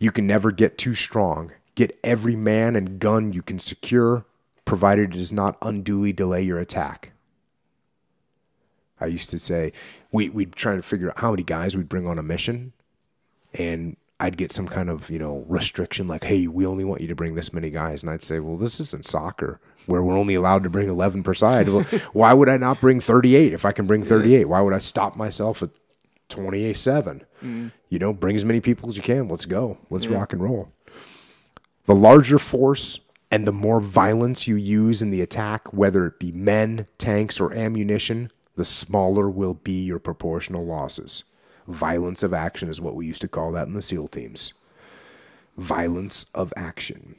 You can never get too strong. Get every man and gun you can secure, provided it does not unduly delay your attack. I used to say we, we'd try to figure out how many guys we'd bring on a mission, and I'd get some kind of you know restriction like, hey, we only want you to bring this many guys, and I'd say, well, this isn't soccer where we're only allowed to bring eleven per side. Well, why would I not bring thirty eight if I can bring thirty eight? Why would I stop myself at twenty seven? Mm. You know, bring as many people as you can. Let's go. Let's rock and roll. The larger force and the more violence you use in the attack, whether it be men, tanks, or ammunition, the smaller will be your proportional losses. Violence of action is what we used to call that in the SEAL teams. Violence of action.